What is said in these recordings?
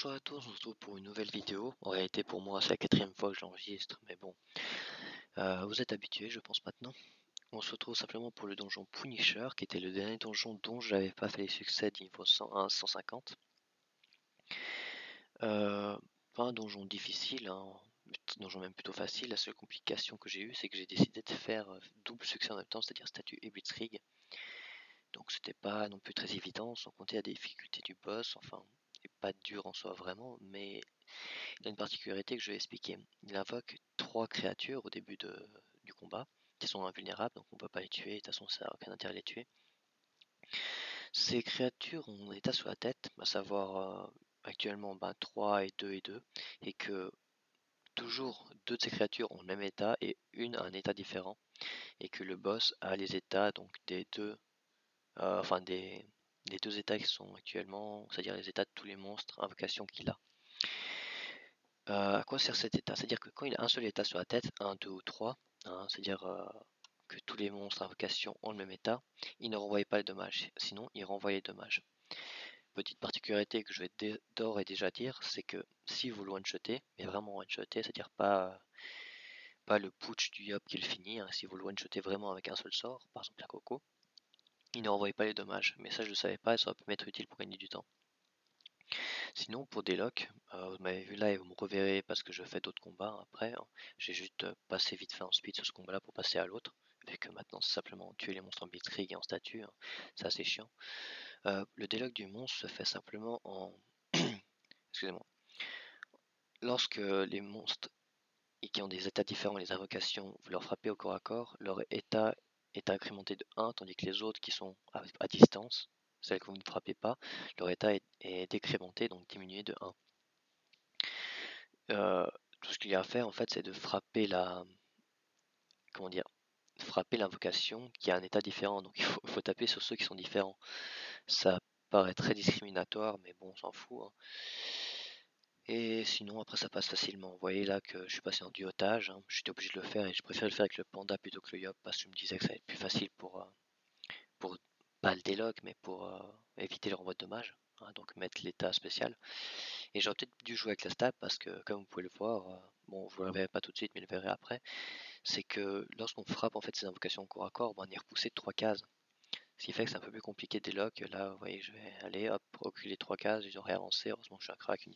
Bonjour à tous, on se retrouve pour une nouvelle vidéo. En réalité pour moi c'est la quatrième fois que j'enregistre, mais bon, euh, vous êtes habitués je pense maintenant. On se retrouve simplement pour le donjon Punisher, qui était le dernier donjon dont je n'avais pas fait les succès de niveau 101 150. Euh, pas un donjon difficile, hein, un donjon même plutôt facile. La seule complication que j'ai eue c'est que j'ai décidé de faire euh, double succès en même temps, c'est-à-dire statut et blitzkrieg. Donc c'était pas non plus très évident, sans compter la difficulté du boss, enfin pas dur en soi vraiment, mais il a une particularité que je vais expliquer. Il invoque trois créatures au début de, du combat, qui sont invulnérables, donc on peut pas les tuer, de toute façon ça n'a aucun intérêt de les tuer. Ces créatures ont un état sur la tête, à savoir euh, actuellement 3 ben, et 2 et 2, et que toujours deux de ces créatures ont le même état et une a un état différent, et que le boss a les états donc des deux, euh, enfin des, les deux états qui sont actuellement, c'est-à-dire les états de tous les monstres, invocations qu'il a. Euh, à quoi sert cet état? C'est-à-dire que quand il a un seul état sur la tête, 1, 2 ou 3, hein, c'est-à-dire euh, que tous les monstres invocations ont le même état, il ne renvoie pas les dommages, sinon il renvoie les dommages. Petite particularité que je vais d'or et déjà dire, c'est que si vous le one-shotez, mais vraiment one-shotez, c'est-à-dire pas, pas le putsch du yop qui le finit, hein, si vous le one-shotez vraiment avec un seul sort, par exemple la coco, il ne renvoyait pas les dommages, mais ça je ne savais pas et ça aurait pu m'être utile pour gagner du temps. Sinon pour des euh, vous m'avez vu là et vous me reverrez parce que je fais d'autres combats après. Hein. J'ai juste euh, passé vite fait en speed sur ce combat là pour passer à l'autre. Vu que maintenant c'est simplement tuer les monstres en blitzkrieg et en statue, hein. c'est assez chiant. Euh, le déloc du monstre se fait simplement en... Excusez-moi. Lorsque les monstres qui ont des états différents, les invocations, vous leur frappez au corps à corps, leur état est incrémenté de 1, tandis que les autres qui sont à, distance, celles que vous ne frappez pas, leur état est, décrémenté, donc diminué de 1. Euh, tout ce qu'il y a à faire en fait c'est de frapper la comment dire frapper l'invocation qui a un état différent donc il faut, taper sur ceux qui sont différents ça paraît très discriminatoire mais bon on s'en fout hein. Et sinon, après, ça passe facilement. Vous voyez là que je suis passé en duotage. Hein. J'étais obligé de le faire et je préfère le faire avec le panda plutôt que le yop parce que je me disais que ça allait être plus facile pour, euh, pour pas le déloc, mais pour euh, éviter le renvoi de dommages. Hein, donc mettre l'état spécial. Et j'aurais peut-être dû jouer avec la stab parce que, comme vous pouvez le voir, euh, bon, vous ne le verrez pas tout de suite, mais le verrez après, c'est que lorsqu'on frappe en fait ces invocations corps à corps, ben, on est repoussé de trois cases. Ce qui fait que c'est un peu plus compliqué des locks. Là, vous voyez, je vais aller, hop, reculer trois cases, j'aurais avancé. Heureusement que je suis un crack, une.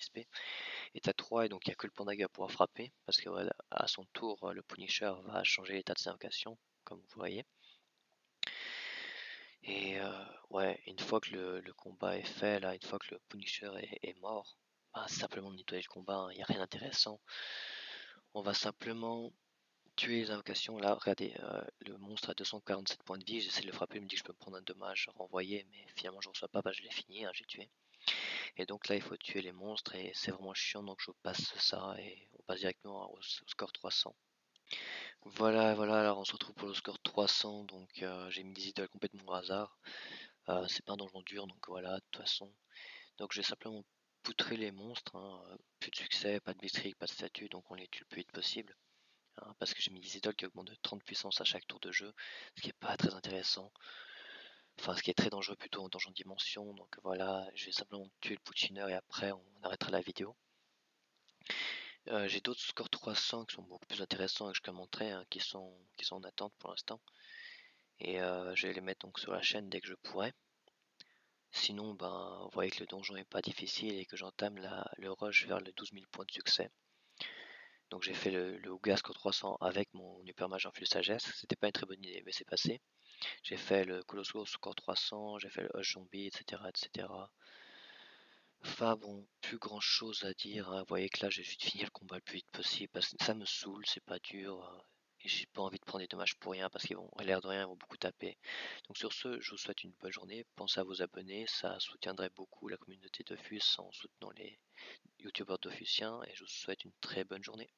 Et t'as 3, et donc il n'y a que le panda qui va pouvoir frapper. Parce que à son tour, le Punisher va changer l'état de ses invocations, comme vous voyez. Et euh, ouais, une fois que le, combat est fait, là, une fois que le Punisher est, mort, bah, simplement nettoyer le combat, il hein, n'y a rien d'intéressant. On va simplement tuer les invocations. Là, regardez, euh, le monstre a 247 points de vie. J'essaie de le frapper, il me dit que je peux prendre un dommage, renvoyer, mais finalement je ne reçois pas, bah, je l'ai fini, hein, j'ai tué. Et donc là, il faut tuer les monstres et c'est vraiment chiant, donc je passe ça et on passe directement au, score 300. Voilà, voilà, alors on se retrouve pour le score 300, donc euh, j'ai mis des idoles complètement au hasard. Euh, c'est pas un donjon dur, donc voilà, de toute façon. Donc j'ai simplement poutré les monstres, hein, plus de succès, pas de blitzkrieg, pas de statue, donc on les tue le plus vite possible. Hein, parce que j'ai mis des idoles qui augmentent de 30 puissance à chaque tour de jeu, ce qui est pas très intéressant. Enfin, ce qui est très dangereux plutôt en donjon dimension. Donc voilà, je vais simplement tuer le Pucciner et après on arrêtera la vidéo. Euh, j'ai d'autres scores 300 qui sont beaucoup plus intéressants et que je commenterai, hein, qui, sont, qui sont en attente pour l'instant. Et euh, je vais les mettre donc sur la chaîne dès que je pourrai. Sinon, ben, vous voyez que le donjon est pas difficile et que j'entame le rush vers les 12 000 points de succès. Donc j'ai fait le, le Ougasco 300 avec mon Hyper Mage en full sagesse. C'était pas une très bonne idée, mais c'est passé. J'ai fait le Colossus score 300, j'ai fait le Hush Zombie, etc., etc. Enfin bon, plus grand chose à dire. Hein. Vous voyez que là, j'ai juste fini le combat le plus vite possible parce que ça me saoule, c'est pas dur. Euh, et j'ai pas envie de prendre des dommages pour rien parce qu'ils vont, l'air de rien, ils vont beaucoup taper. Donc sur ce, je vous souhaite une bonne journée. Pensez à vous abonner, ça soutiendrait beaucoup la communauté de Fus en soutenant les youtubeurs d'Offusiens. Et je vous souhaite une très bonne journée.